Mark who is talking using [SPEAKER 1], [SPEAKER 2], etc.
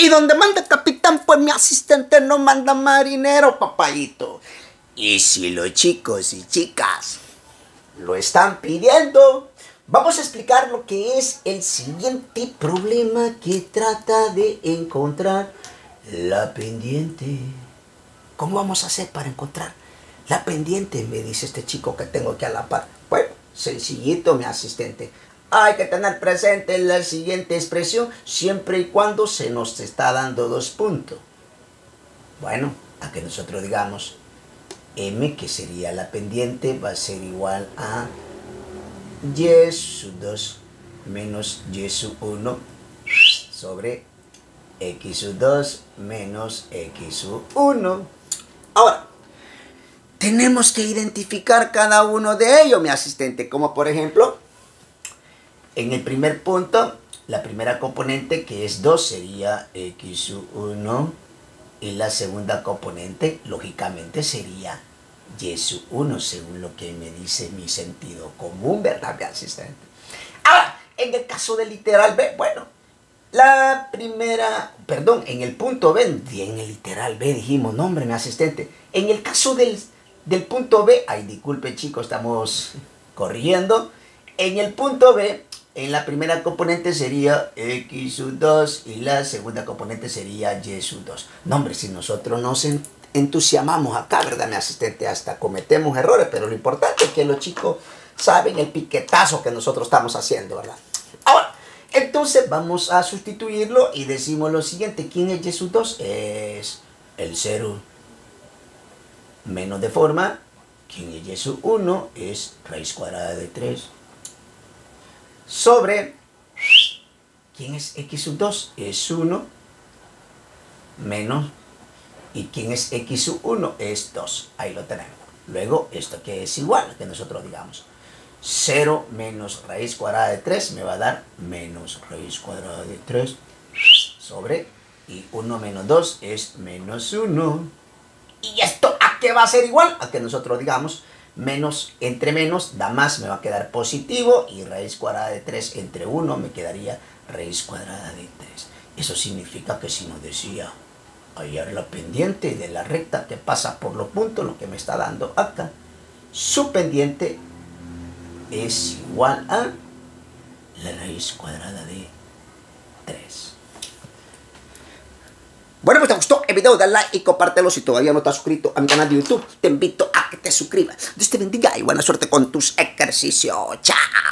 [SPEAKER 1] Y donde manda capitán, pues mi asistente no manda marinero, papayito. Y si los chicos y chicas lo están pidiendo, vamos a explicar lo que es el siguiente problema que trata de encontrar la pendiente. ¿Cómo vamos a hacer para encontrar la pendiente? Me dice este chico que tengo aquí a la par. Bueno, sencillito, mi asistente. Hay que tener presente la siguiente expresión siempre y cuando se nos está dando dos puntos. Bueno, a que nosotros digamos m, que sería la pendiente, va a ser igual a y sub 2 menos y sub 1 sobre x sub 2 menos x sub 1. Ahora, tenemos que identificar cada uno de ellos, mi asistente, como por ejemplo, en el primer punto, la primera componente que es 2 sería x sub 1 y la segunda componente, lógicamente, sería y sub 1, según lo que me dice mi sentido común, ¿verdad, mi asistente? Ahora, en el caso del literal B, bueno, la primera, perdón, en el punto B, en el literal B dijimos, nombre, mi asistente. En el caso del, del punto B, ay, disculpe chicos, estamos corrigiendo. En el punto B, en la primera componente sería X sub 2 y la segunda componente sería Y sub 2. No, hombre, si nosotros nos entusiasmamos acá, ¿verdad, mi asistente? Hasta cometemos errores, pero lo importante es que los chicos saben el piquetazo que nosotros estamos haciendo, ¿verdad? Ahora, entonces vamos a sustituirlo y decimos lo siguiente. ¿Quién es Y sub 2? Es el 0 menos de forma. ¿Quién es Y sub 1? Es raíz cuadrada de 3 sobre, ¿quién es x sub 2? Es 1 menos, ¿y quién es x sub 1? Es 2, ahí lo tenemos. Luego, esto que es igual, que nosotros digamos, 0 menos raíz cuadrada de 3 me va a dar menos raíz cuadrada de 3 sobre, y 1 menos 2 es menos 1. ¿Y esto a qué va a ser igual? A que nosotros digamos, menos entre menos da más, me va a quedar positivo y raíz cuadrada de 3 entre 1 me quedaría raíz cuadrada de 3. Eso significa que si nos decía hallar la pendiente de la recta que pasa por los puntos, lo que me está dando acá, su pendiente es igual a la raíz cuadrada de 3. Bueno, pues te video, like y compártelo. Si todavía no estás suscrito a mi canal de YouTube, te invito a que te suscribas. Dios te bendiga y buena suerte con tus ejercicios. Chao.